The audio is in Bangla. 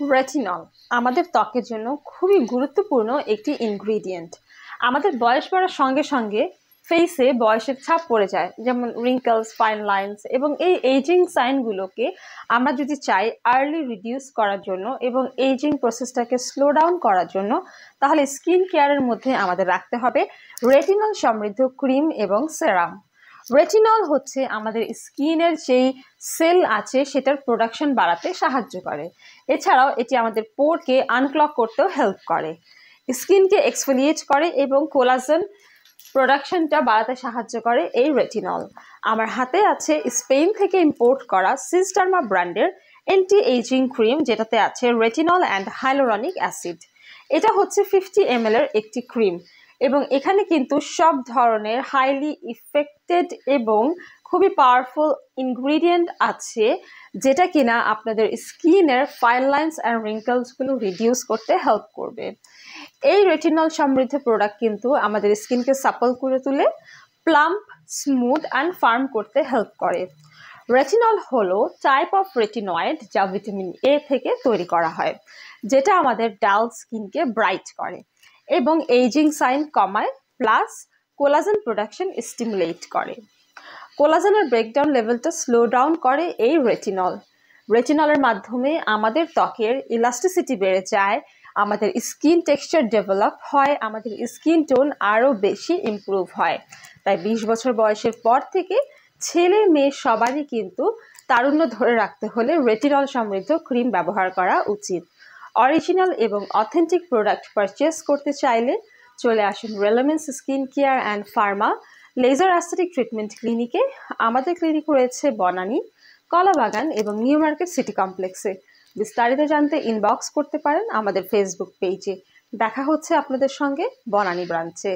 রেটিনল আমাদের ত্বকের জন্য খুবই গুরুত্বপূর্ণ একটি ইনগ্রিডিয়েন্ট আমাদের বয়স বাড়ার সঙ্গে সঙ্গে ফেসে বয়সের ছাপ পড়ে যায়, যেমন রিঙ্কলস ফাইন লাইন্স এবং এই এইজিং সাইনগুলোকে আমরা যদি চাই আর্লি রিডিউস করার জন্য এবং এইজিং প্রসেসটাকে স্লো ডাউন করার জন্য, তাহলে স্কিন কেয়ারের মধ্যে আমাদের রাখতে হবে রেটিনল সমৃদ্ধ ক্রিম এবং সেরাম রেটিনল হচ্ছে আমাদের স্কিনের যেই সেল আছে, সেটার প্রোডাকশন বাড়াতে সাহায্য করে। এছাড়াও এটি আমাদের পোরকে আনক্লক করতেও হেল্প করে। স্কিনকে এক্সফোলিয়েট করে এবং কোলাজেন প্রোডাকশনটা বাড়াতে সাহায্য করে এই রেটিনল আমার হাতে আছে স্পেন থেকে ইম্পোর্ট করা সিস্টারমা ব্র্যান্ডের অ্যান্টি এইজিং ক্রিম যেটাতে আছে রেটিনল অ্যান্ড হাইলোরনিক অ্যাসিড এটা হচ্ছে ফিফটি এম এর একটি ক্রিম এবং এখানে কিন্তু সব ধরনের হাইলি ইফেক্টেড এবং খুবই পাওয়ারফুল ইনগ্রিডিয়েন্ট আছে, যেটা কিনা আপনাদের স্কিনের ফাইন লাইন্স অ্যান্ড রিঙ্কলসগুলো রিডিউস করতে হেল্প করবে। এই রেটিনল সমৃদ্ধ প্রোডাক্ট কিন্তু আমাদের স্কিনকে সাপল করে তুলে প্লাম্প স্মুথ অ্যান্ড ফার্ম করতে হেল্প করে। রেটিনল হলো টাইপ অফ রেটিনয়েড যা ভিটামিন এ থেকে তৈরি করা হয়, যেটা আমাদের ডাল স্কিনকে ব্রাইট করে। এবং এইজিং সাইন কমায় প্লাস কোলাজেন প্রোডাকশন স্টিমুলেট করে। কোলাজেনের ব্রেকডাউন লেভেলটা স্লো ডাউন করে এই রেটিনল রেটিনলের মাধ্যমে আমাদের ত্বকের ইলাস্টিসিটি বেড়ে যায়, আমাদের স্কিন টেক্সচার ডেভেলপ হয়, আমাদের স্কিন টোন আরও বেশি ইম্প্রুভ হয়। তাই বিশ বছর বয়সের পর থেকে ছেলে মেয়ে সবারই কিন্তু তারুণ্য ধরে রাখতে হলে রেটিনল সমৃদ্ধ ক্রিম ব্যবহার করা উচিত। অরিজিনাল এবং অথেন্টিক প্রোডাক্ট পারচেস করতে চাইলে চলে আসুন রেলেমেন্স skin care and pharma laser aesthetic treatment ক্লিনিকে আমাদের ক্লিনিক রয়েছে বনানী, কলাবাগান এবং নিউ মার্কেট সিটি কমপ্লেক্সে। বিস্তারিত জানতে ইনবক্স করতে পারেন আমাদের ফেসবুক পেজে দেখা হচ্ছে আপনাদের সঙ্গে বনানী ব্রাঞ্চে।